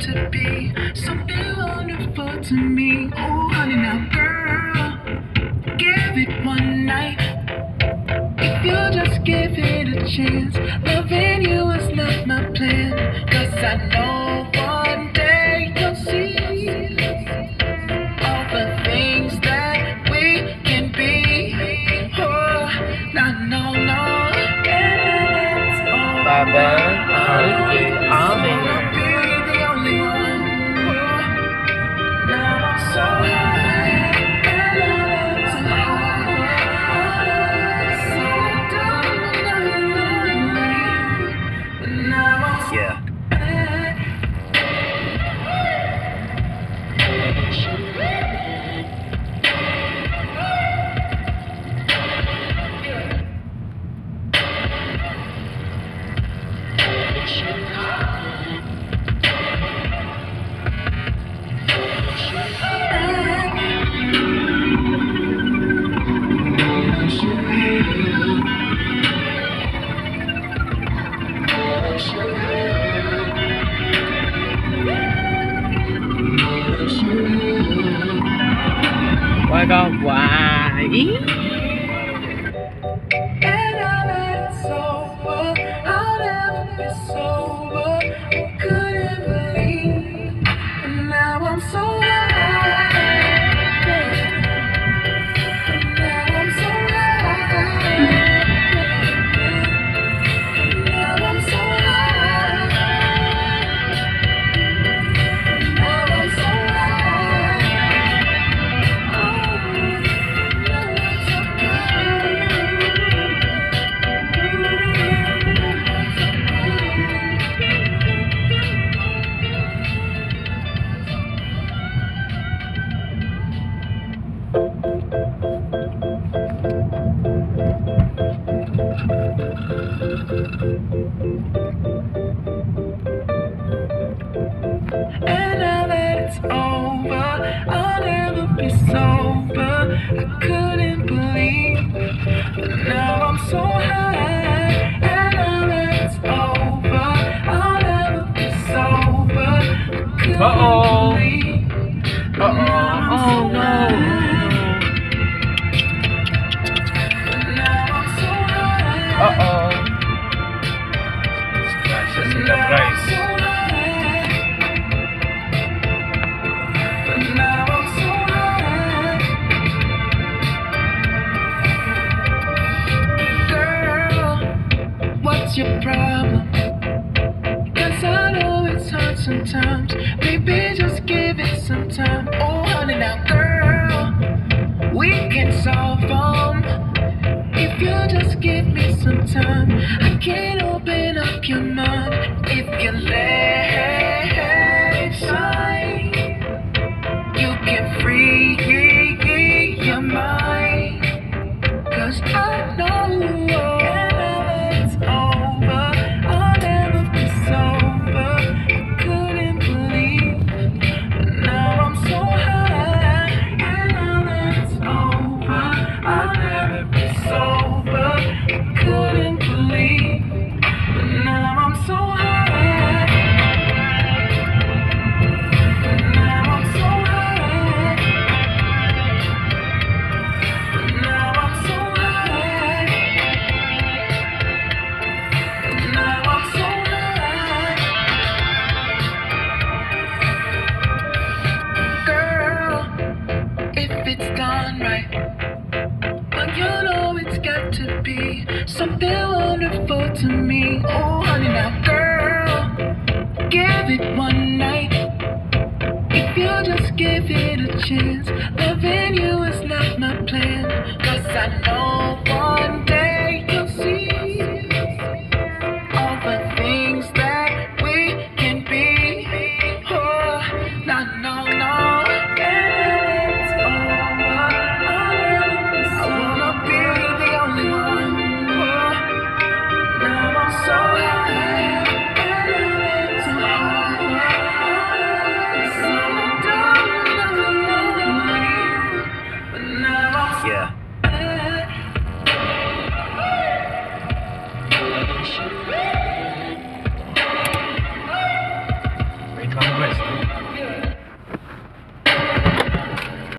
to be something wonderful to me. Oh, honey, now, girl, give it one night. If you just give it a chance, loving you is not my plan. Cause I know one day you'll see all the things that we can be. Oh, no, no, no. It's all Baba, Why why? And I'll never be sober. Your problem? Cause I know it's hard sometimes. Baby, just give it some time. Oh, honey, now, girl, we can solve them. If you just give me some time, I can open up your mind. If you let done right, but you know it's got to be something wonderful to me. Oh, honey, now, girl, give it one night. If you just give it a chance, loving you is not my plan. Cause I know